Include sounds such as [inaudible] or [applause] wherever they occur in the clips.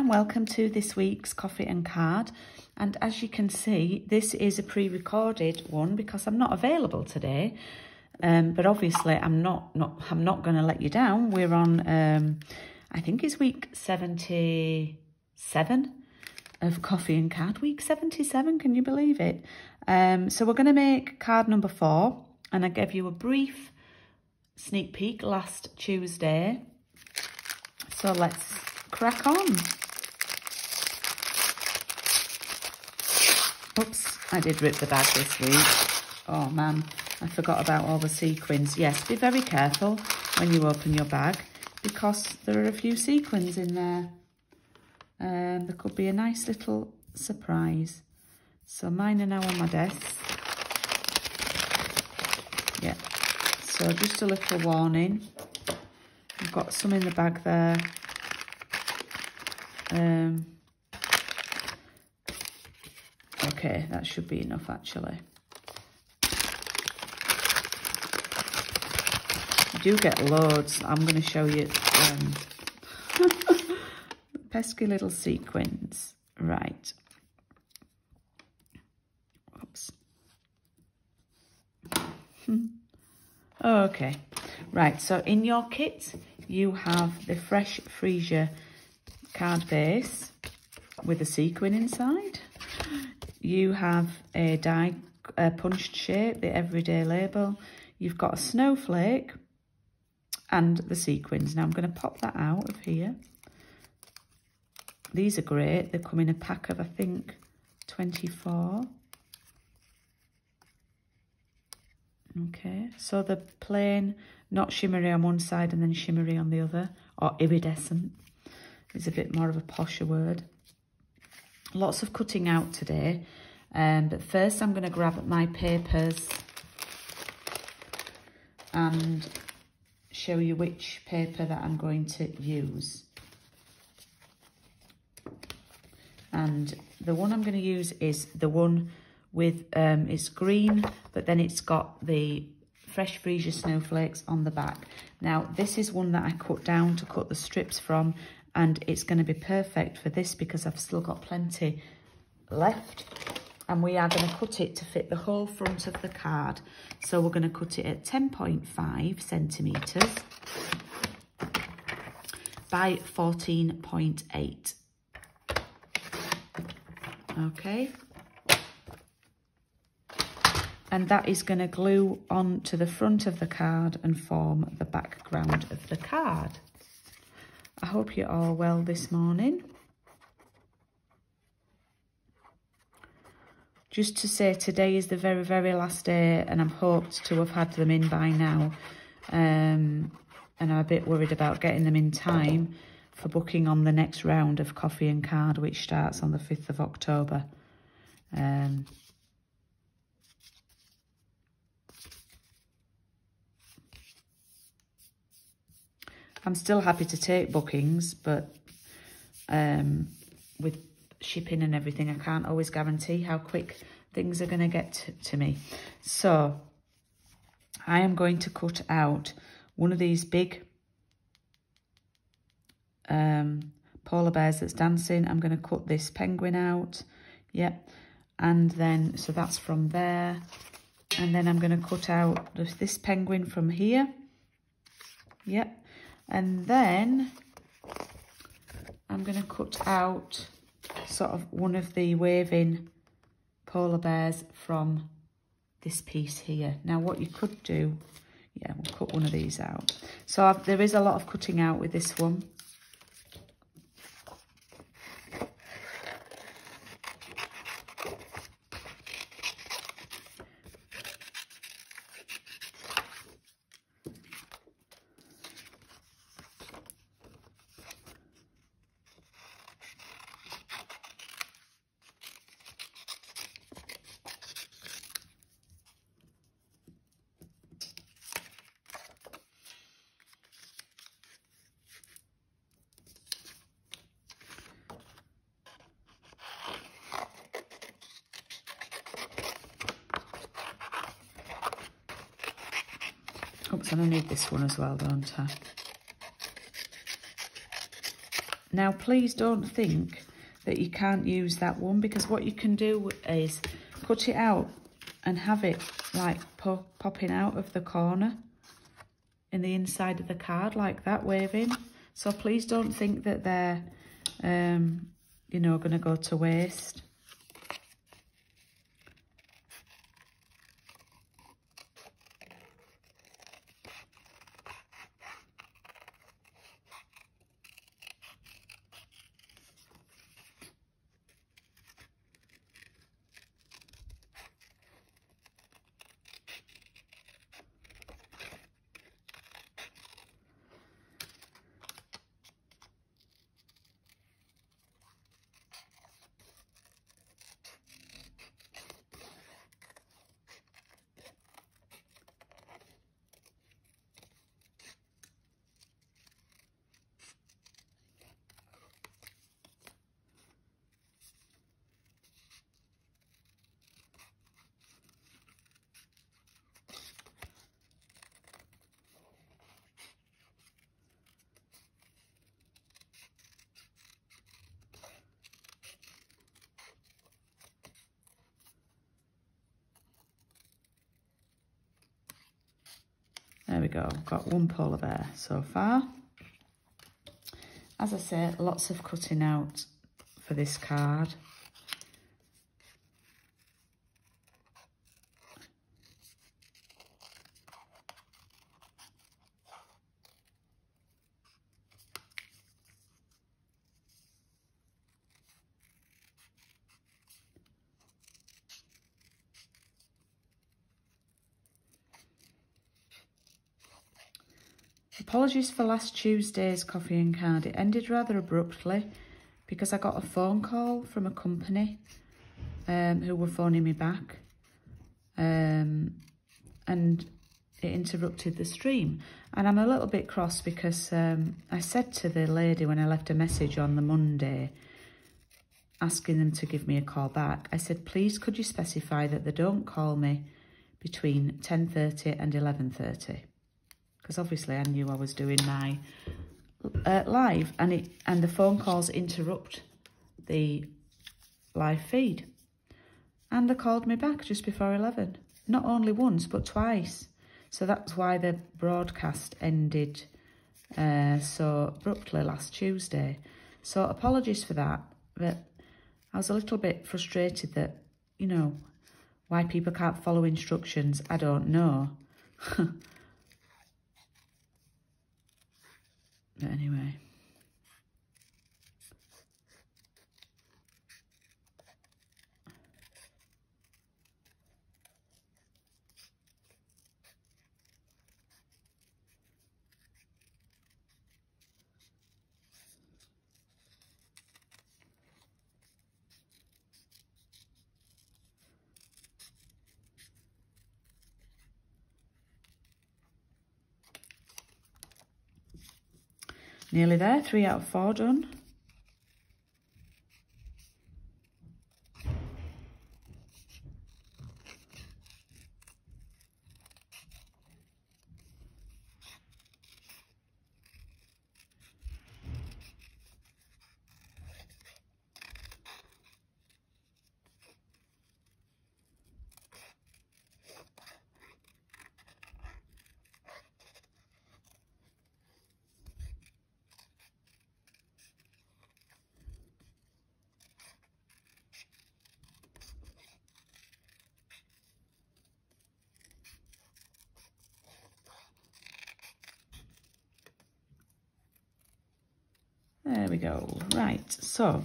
and welcome to this week's Coffee and Card. And as you can see, this is a pre-recorded one because I'm not available today. Um, but obviously, I'm not, not I'm not going to let you down. We're on, um, I think it's week 77 of Coffee and Card. Week 77, can you believe it? Um, so we're going to make card number four. And I gave you a brief sneak peek last Tuesday. So let's crack on. Oops, I did rip the bag this week. Oh man, I forgot about all the sequins. Yes, be very careful when you open your bag because there are a few sequins in there. Um, there could be a nice little surprise. So mine are now on my desk. Yeah, so just a little warning. I've got some in the bag there. Um, okay, that should be enough actually. You do get loads. I'm going to show you um, [laughs] pesky little sequins. Right. Oops. [laughs] okay. Right, so in your kit, you have the Fresh Freesia card base with a sequin inside. You have a die a punched shape, the everyday label. You've got a snowflake and the sequins. Now I'm going to pop that out of here. These are great. They come in a pack of, I think, 24. Okay, so the plain, not shimmery on one side and then shimmery on the other, or iridescent is a bit more of a posher word. Lots of cutting out today. Um, but first I'm going to grab my papers and show you which paper that I'm going to use. And the one I'm going to use is the one with, um, it's green, but then it's got the Fresh Freesia snowflakes on the back. Now, this is one that I cut down to cut the strips from, and it's going to be perfect for this because I've still got plenty left. And we are going to cut it to fit the whole front of the card. So we're going to cut it at 10.5 centimetres by 14.8. Okay and that is going to glue onto the front of the card and form the background of the card. I hope you're all well this morning. Just to say today is the very, very last day and I'm hoped to have had them in by now. Um, and I'm a bit worried about getting them in time for booking on the next round of Coffee and Card, which starts on the 5th of October. Um, I'm still happy to take bookings, but um, with shipping and everything, I can't always guarantee how quick things are going to get to me. So I am going to cut out one of these big um, polar bears that's dancing. I'm going to cut this penguin out. Yep. And then, so that's from there. And then I'm going to cut out this penguin from here. Yep. And then I'm going to cut out sort of one of the waving polar bears from this piece here. Now what you could do, yeah, we'll cut one of these out. So I've, there is a lot of cutting out with this one. And I need this one as well, don't I? Now, please don't think that you can't use that one because what you can do is cut it out and have it like po popping out of the corner in the inside of the card like that, waving. So please don't think that they're, um, you know, going to go to waste. Go, got one polar bear so far. As I said, lots of cutting out for this card. Apologies for last Tuesday's coffee and card. It ended rather abruptly because I got a phone call from a company um, who were phoning me back um, and it interrupted the stream. And I'm a little bit cross because um, I said to the lady when I left a message on the Monday asking them to give me a call back, I said, please could you specify that they don't call me between 10.30 and 11.30 because obviously I knew I was doing my uh, live and it and the phone calls interrupt the live feed. And they called me back just before 11. Not only once, but twice. So that's why the broadcast ended uh, so abruptly last Tuesday. So apologies for that. But I was a little bit frustrated that, you know, why people can't follow instructions, I don't know. [laughs] But anyway. Nearly there, three out of four done. There we go. Right, so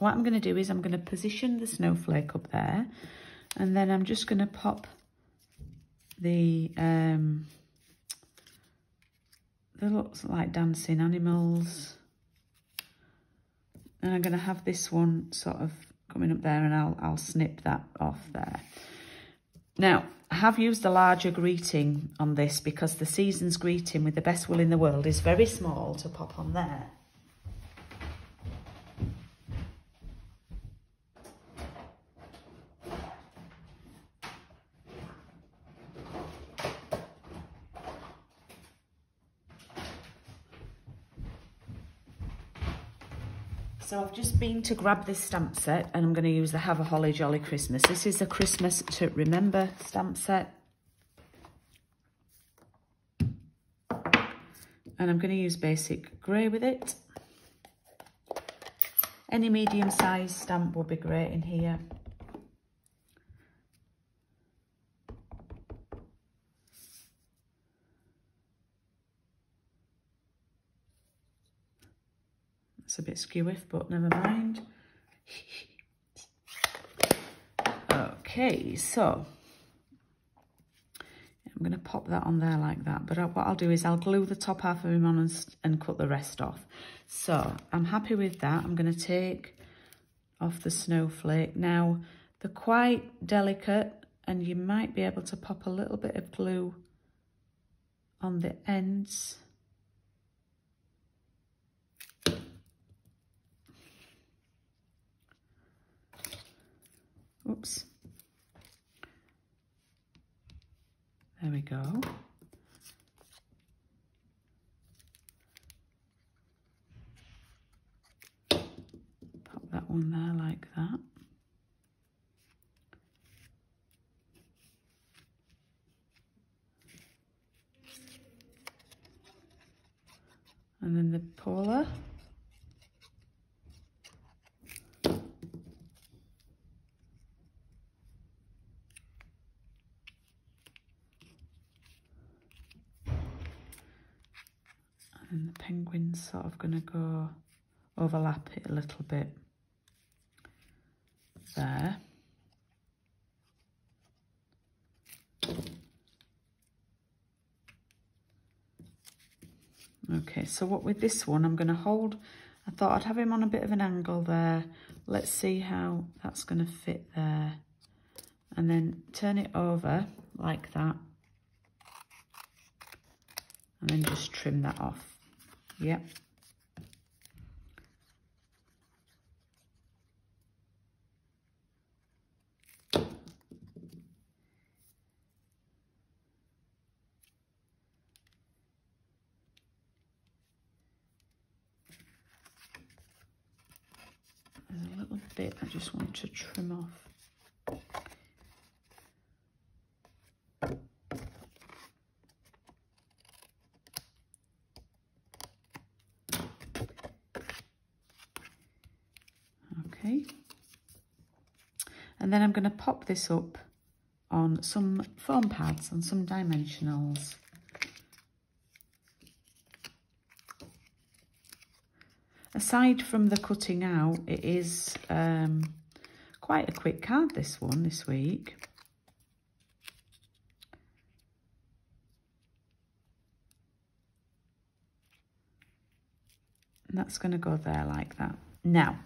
what I'm going to do is I'm going to position the snowflake up there and then I'm just going to pop the, um, they looks like dancing animals. And I'm going to have this one sort of coming up there and I'll, I'll snip that off there. Now, I have used a larger greeting on this because the season's greeting with the best will in the world is very small to pop on there. So I've just been to grab this stamp set and I'm going to use the Have a Holly Jolly Christmas. This is the Christmas to Remember stamp set. And I'm going to use basic grey with it. Any medium size stamp will be great in here. A bit skewiff, but never mind. okay, so I'm going to pop that on there like that. But what I'll do is I'll glue the top half of him on and, and cut the rest off. So I'm happy with that. I'm going to take off the snowflake. Now, they're quite delicate and you might be able to pop a little bit of glue on the ends. There we go. Pop that one there like that. And then the polar. And the penguin's sort of going to go overlap it a little bit there. Okay, so what with this one, I'm going to hold, I thought I'd have him on a bit of an angle there. Let's see how that's going to fit there. And then turn it over like that. And then just trim that off. Yep. There's a little bit I just want to trim off. And then I'm going to pop this up on some foam pads, on some dimensionals. Aside from the cutting out, it is um, quite a quick card, this one, this week. And that's going to go there like that. Now,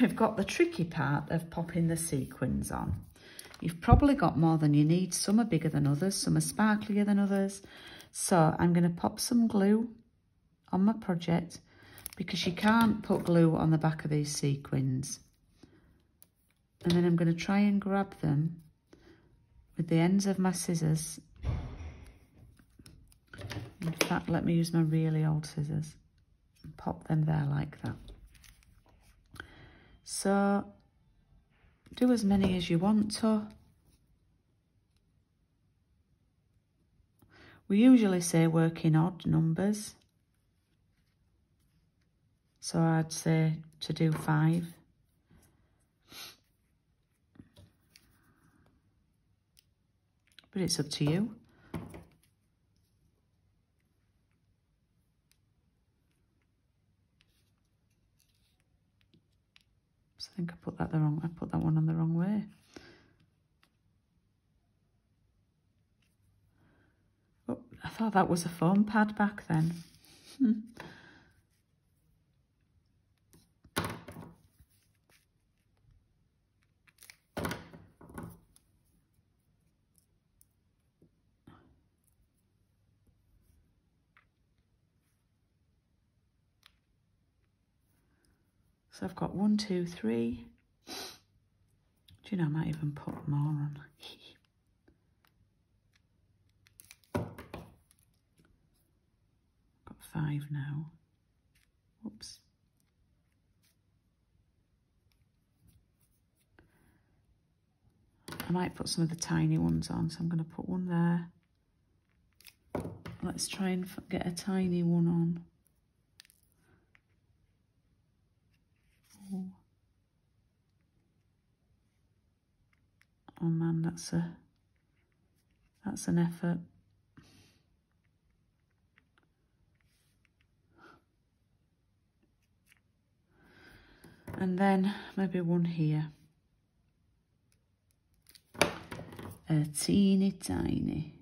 we've got the tricky part of popping the sequins on. You've probably got more than you need. Some are bigger than others, some are sparklier than others. So I'm going to pop some glue on my project because you can't put glue on the back of these sequins. And then I'm going to try and grab them with the ends of my scissors. In fact, let me use my really old scissors and pop them there like that. So do as many as you want to. We usually say work in odd numbers. So I'd say to do five. But it's up to you. I think I put that the wrong, I put that one on the wrong way. Oh, I thought that was a foam pad back then. Hmm. So I've got one, two, three. Do you know, I might even put more on. [laughs] got five now. Oops. I might put some of the tiny ones on, so I'm going to put one there. Let's try and get a tiny one on. Man, that's a that's an effort. And then maybe one here. A teeny tiny.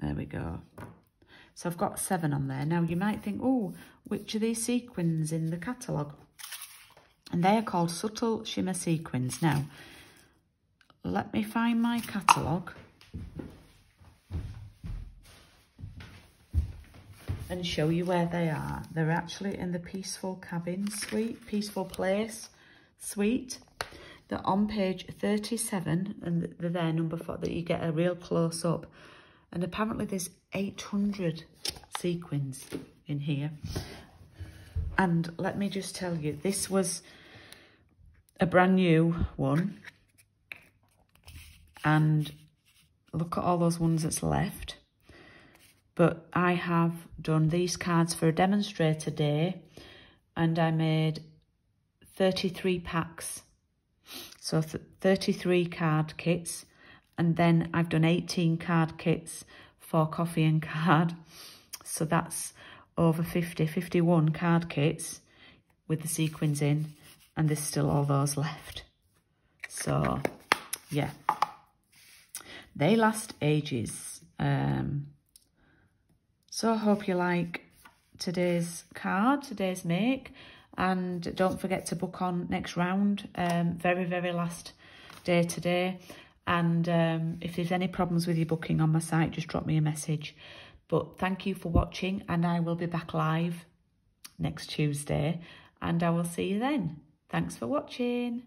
There we go. So I've got seven on there. Now you might think, oh, which are these sequins in the catalogue? And they are called Subtle Shimmer Sequins. Now, let me find my catalogue. And show you where they are. They're actually in the Peaceful Cabin suite, Peaceful Place suite. They're on page 37 and they're there, number four, that you get a real close up. And apparently there's 800 sequins in here. And let me just tell you, this was a brand new one. And look at all those ones that's left. But I have done these cards for a demonstrator day. And I made 33 packs. So 33 card kits and then I've done 18 card kits for coffee and card. So that's over 50, 51 card kits with the sequins in and there's still all those left. So, yeah. They last ages. Um, so I hope you like today's card, today's make. And don't forget to book on next round. Um, very, very last day today. And um, if there's any problems with your booking on my site, just drop me a message. But thank you for watching and I will be back live next Tuesday and I will see you then. Thanks for watching.